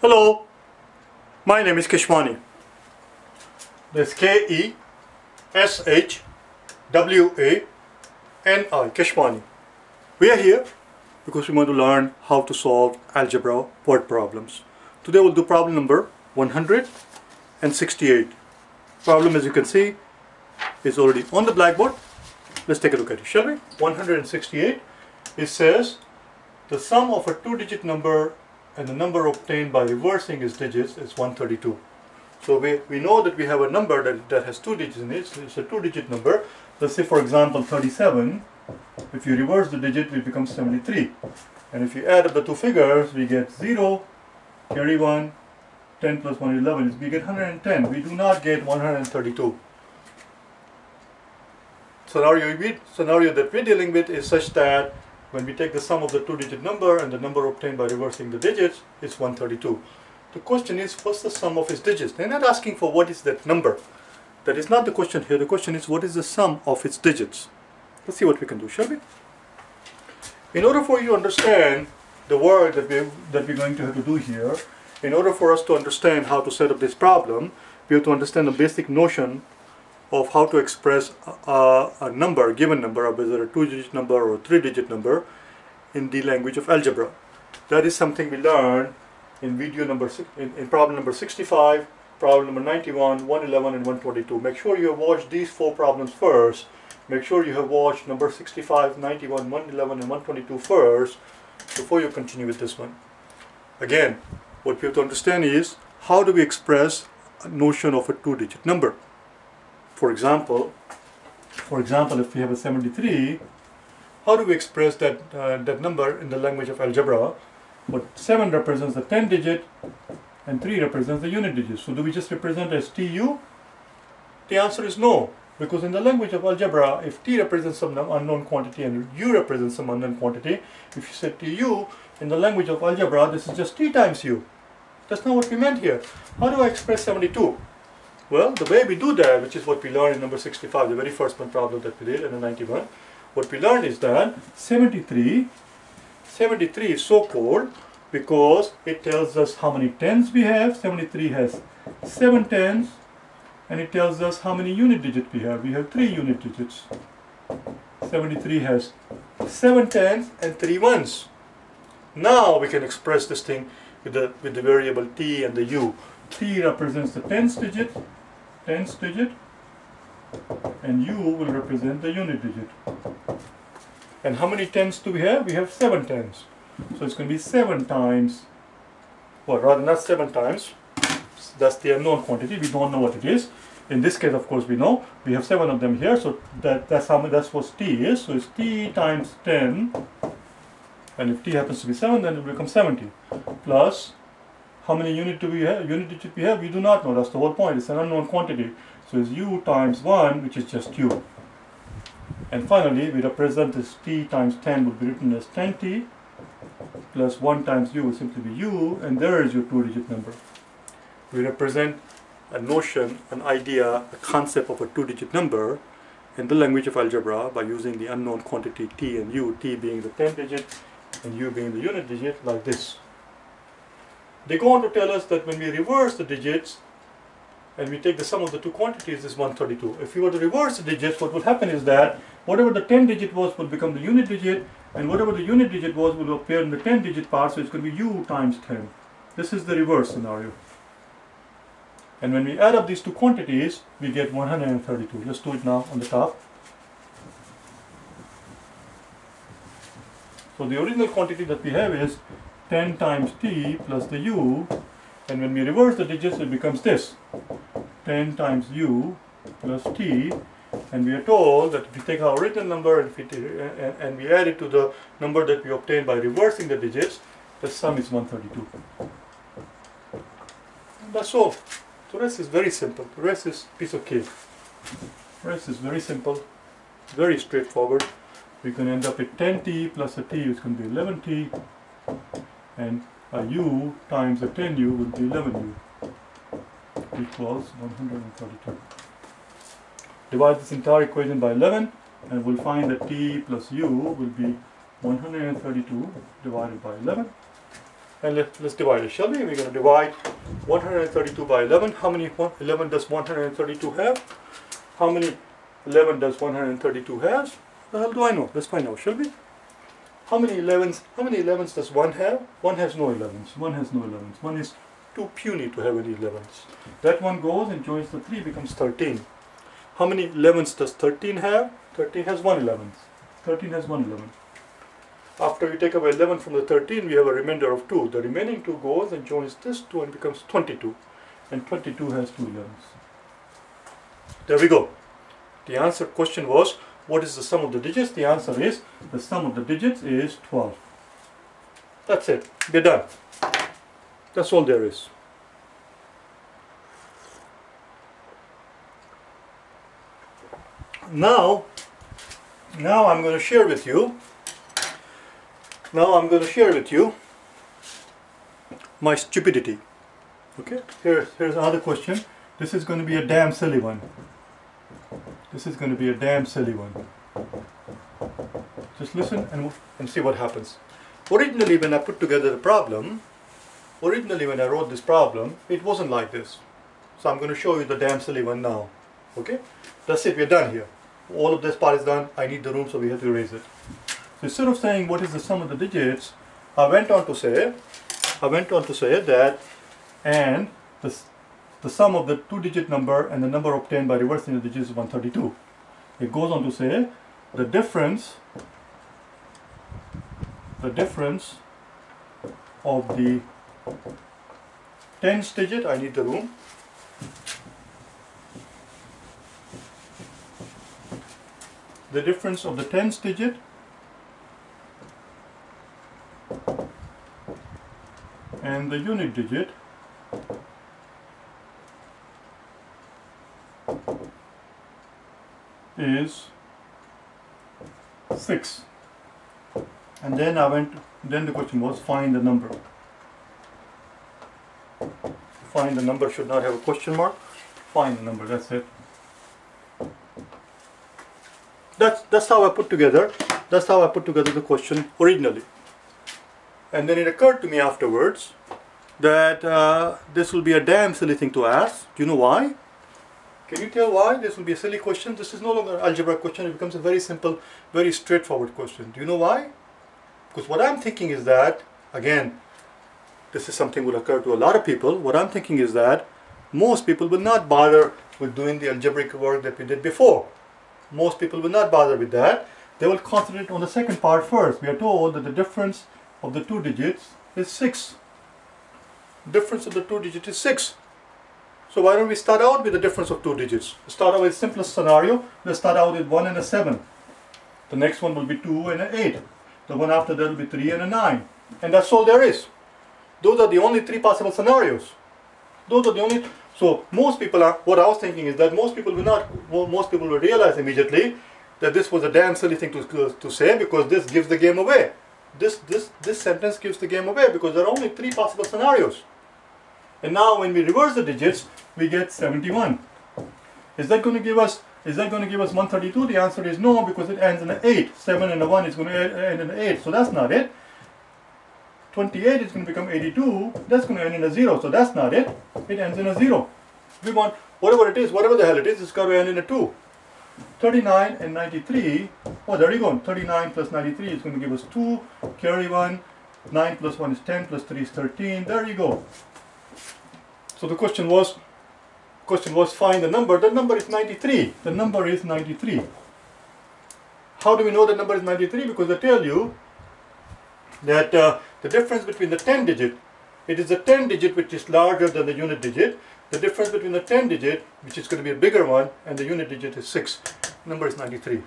Hello, my name is Keshwani. That's K-E-S-H-W-A-N-I, Keshwani. We are here because we want to learn how to solve algebra word problems. Today we'll do problem number 168. Problem as you can see is already on the blackboard. Let's take a look at it, shall we? 168, it says the sum of a two-digit number and the number obtained by reversing its digits is 132. So we, we know that we have a number that, that has two digits in it, so it's a two-digit number. Let's say for example 37, if you reverse the digit it becomes 73. And if you add up the two figures we get 0, carry 1, 10 plus 1 is 11, we get 110. We do not get 132. Scenario, scenario that we're dealing with is such that when we take the sum of the two-digit number and the number obtained by reversing the digits, it's 132. The question is, what's the sum of its digits? They're not asking for what is that number. That is not the question here. The question is, what is the sum of its digits? Let's see what we can do, shall we? In order for you to understand the work that, we, that we're going to have to do here, in order for us to understand how to set up this problem, we have to understand the basic notion of how to express a, a number, a given number, whether a two-digit number or a three-digit number, in the language of algebra. That is something we learned in video number in, in problem number 65, problem number 91, 111, and 122. Make sure you have watched these four problems first. Make sure you have watched number 65, 91, 111, and 122 first before you continue with this one. Again, what we have to understand is how do we express a notion of a two-digit number for example, for example, if we have a 73, how do we express that, uh, that number in the language of algebra? But 7 represents the 10 digit and 3 represents the unit digit. So do we just represent as TU? The answer is no. Because in the language of algebra, if t represents some unknown quantity and u represents some unknown quantity, if you say tu, in the language of algebra, this is just t times u. That's not what we meant here. How do I express 72? Well, the way we do that, which is what we learned in number 65, the very first one problem that we did in the 91, what we learned is that 73, 73 is so called because it tells us how many tens we have. 73 has 7 tens and it tells us how many unit digits we have. We have 3 unit digits. 73 has 7 tens and 3 ones. Now we can express this thing with the, with the variable t and the u. t represents the tens digit tens digit and u will represent the unit digit. And how many tens do we have? We have 7 tens. So it's going to be 7 times, well rather not 7 times, that's the unknown quantity, we don't know what it is. In this case of course we know, we have 7 of them here, so that, that's how that's what t is, so it's t times 10, and if t happens to be 7 then it becomes 70, plus how many unit do we have? Unit we have? We do not know. That's the whole point. It's an unknown quantity. So it's u times 1, which is just u. And finally, we represent this t times 10 would be written as 10t plus 1 times u will simply be u, and there is your two-digit number. We represent a notion, an idea, a concept of a two-digit number in the language of algebra by using the unknown quantity t and u, t being the 10 digit and u being the unit digit like this. They go on to tell us that when we reverse the digits and we take the sum of the two quantities is 132. If we were to reverse the digits, what would happen is that whatever the 10 digit was will become the unit digit and whatever the unit digit was will appear in the 10 digit part, so it's going to be u times 10. This is the reverse scenario. And when we add up these two quantities, we get 132. Let's do it now on the top. So the original quantity that we have is 10 times t plus the u and when we reverse the digits it becomes this. 10 times u plus t and we are told that if we take our original number and, and, and we add it to the number that we obtained by reversing the digits the sum is 132 and that's all. The rest is very simple. The rest is piece of cake. The rest is very simple. Very straightforward. We can end up with 10t plus a t going to be 11t and a u times a 10u would be 11u equals 132. Divide this entire equation by 11 and we'll find that t plus u will be 132 divided by 11 and let, us divide it, shall we? We're going to divide 132 by 11. How many 11 does 132 have? How many 11 does 132 have? The hell do I know? Let's find out, shall we? How many 11s? How many 11s does one have? One has no 11s. One has no 11s. One is too puny to have any 11s. That one goes and joins the 3 becomes 13. How many 11s does 13 have? 13 has one 11. 13 has one 11. After we take away 11 from the 13, we have a remainder of 2. The remaining 2 goes and joins this 2 and becomes 22. And 22 has two 11s. There we go. The answer question was, what is the sum of the digits? The answer is, the sum of the digits is 12. That's it. We're done. That's all there is. Now, now I'm going to share with you now I'm going to share with you my stupidity. Okay, here's, here's another question. This is going to be a damn silly one. This is going to be a damn silly one. Just listen and, and see what happens. Originally when I put together the problem, originally when I wrote this problem, it wasn't like this. So I'm going to show you the damn silly one now. Okay, that's it, we're done here. All of this part is done. I need the room so we have to erase it. So instead of saying what is the sum of the digits, I went on to say, I went on to say that and the, the sum of the two digit number and the number obtained by reversing the digits is 132. It goes on to say the difference the difference of the tens digit, I need the room, the difference of the tens digit and the unit digit is 6 and then I went then the question was find the number. Find the number should not have a question mark. Find the number that's it. That's that's how I put together that's how I put together the question originally. And then it occurred to me afterwards that uh, this will be a damn silly thing to ask. Do you know why? Can you tell why this will be a silly question? This is no longer an algebra question. It becomes a very simple, very straightforward question. Do you know why? Because what I'm thinking is that, again, this is something will occur to a lot of people. What I'm thinking is that most people will not bother with doing the algebraic work that we did before. Most people will not bother with that. They will concentrate on the second part first. We are told that the difference of the two digits is 6. Difference of the two digits is 6. So why don't we start out with the difference of two digits? start out with simplest scenario. Let's start out with 1 and a 7. The next one will be 2 and an 8. The one after that will be 3 and a 9. And that's all there is. Those are the only three possible scenarios. Those are the only... So most people are... What I was thinking is that most people will not... Most people will realize immediately that this was a damn silly thing to, to say because this gives the game away this, this, this sentence gives the game away because there are only three possible scenarios. And now when we reverse the digits, we get 71. Is that going to give us is that going to give us 132? The answer is no because it ends in an 8. 7 and a 1 is going to end in an 8. So that's not it. 28 is going to become 82. That's going to end in a 0. So that's not it. It ends in a 0. We want whatever it is, whatever the hell it is, it's got to end in a 2. 39 and 93, oh there you go, 39 plus 93 is going to give us 2, carry 1, 9 plus 1 is 10, plus 3 is 13, there you go. So the question was, question was find the number, the number is 93, the number is 93. How do we know the number is 93? Because I tell you that uh, the difference between the 10 digit, it is the 10 digit which is larger than the unit digit, the difference between the 10 digit, which is going to be a bigger one, and the unit digit is 6. Number is 93.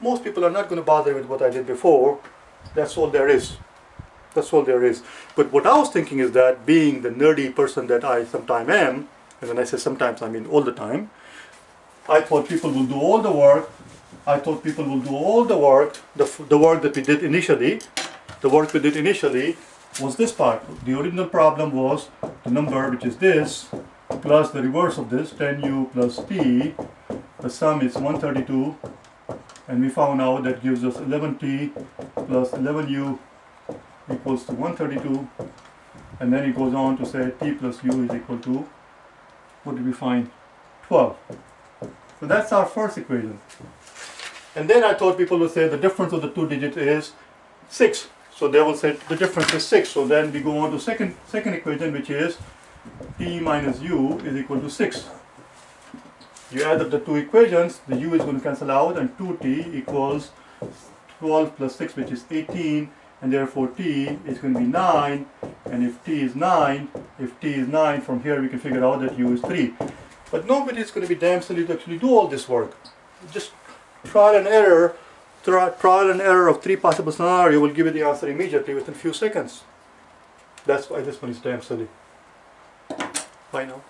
Most people are not going to bother with what I did before. That's all there is. That's all there is. But what I was thinking is that being the nerdy person that I sometimes am, and when I say sometimes I mean all the time, I thought people will do all the work. I thought people will do all the work, the, the work that we did initially, the work we did initially was this part. The original problem was the number which is this plus the reverse of this 10u plus t the sum is 132 and we found out that gives us 11t plus 11u equals to 132 and then it goes on to say t plus u is equal to, what did we find? 12. So that's our first equation. And then I thought people would say the difference of the two digits is 6. So they will say the difference is 6. So then we go on to second second equation which is t minus u is equal to 6. You add up the two equations, the u is going to cancel out and 2t equals 12 plus 6 which is 18 and therefore t is going to be 9 and if t is 9, if t is 9 from here we can figure out that u is 3. But nobody is going to be damn silly to actually do all this work. Just trial and error, trial and error of three possible scenarios will give you the answer immediately within a few seconds. That's why this one is damn silly. Bye now.